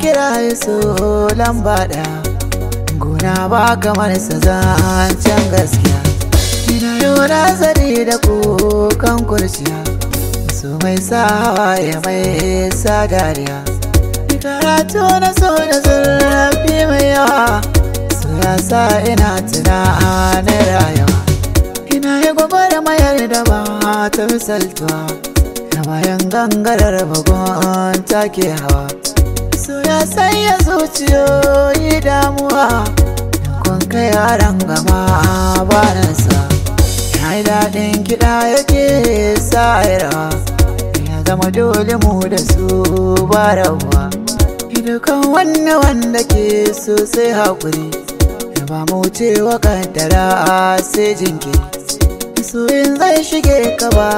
kira so lamba ɗaya. Gona ba kamar sa zancen gaskiya. Ina yau nazari da kukan kurciya. Su mai sa hawaye mai sa dariya. Karatu na so da zurfi mai yawa. Su ya sa ina tunanin rayuwa. Ina yi gwagwar mayar da ba ta misaltuwa. Na bayan gangarar bagon take hawa. So ya sanya zuciyoyi damuwa. Kun kai yaran gama banansa ya yi daɗin kiɗa yake sa rawa. Ya zama dole mu da su ba rabuwa. Dukan wanne wanda ke so sai haƙuri. Ya ba mu cewa kaddara sai jinkiri. Soyin zai shige ka ba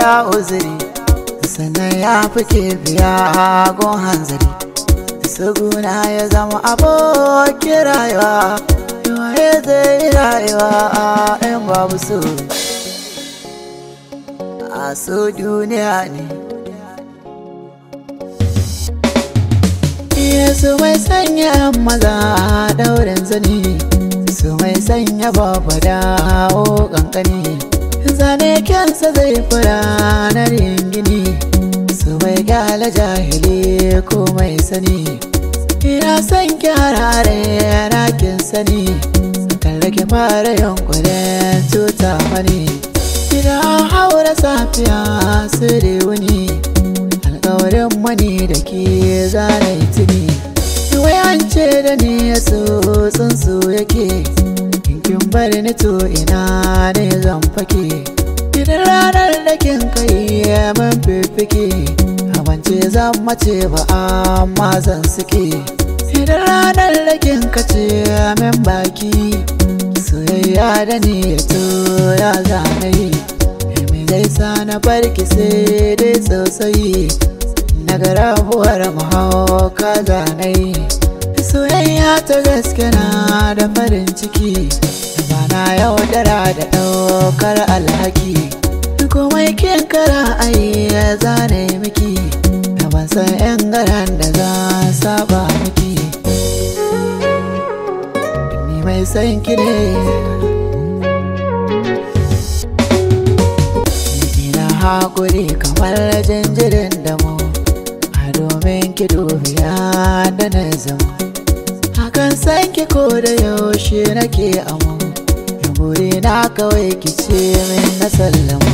ya uzuri. Sannan ya fi biya gon hanzari. Suguna ya zama abokin rayuwa. Waye zai rayuwa a yan babu so a so duniya ne. Yesu mai sanya maza daurin zane su mai sanya babu dawo kankani. Zane kyansa zai fura na gini su mai gyala jahili sani. Ina son kyarare yana kin sani. Kan rage fara yankunan tuta mani. Idan haura safiya su da wuni. Alkawarin mani da ke zane tuni. Wai an ce da ni ya so tsuntsu yake. Kin bari ni to ina ne zan fake. Idan ranar da kin kai man fifike abance zan mace ba amma zan suke idan ranar da kin kace min baki soyayya da ni to ya zanayi me zai sa na barki sai dai sosai na garabuwar mahauka zanayi soyayya ta gaske na da farin ciki ba na yaudara da ɗaukar alhaki. Komai kin kara ai ya zane miki. San yan garan da za saba miki. Ni mai san ki ne. Haƙuri kamar jinjirin damu a domin ki dubiya da na zama hakan san ki ko da yaushe nake amo buri na kawai ki ce min na sallama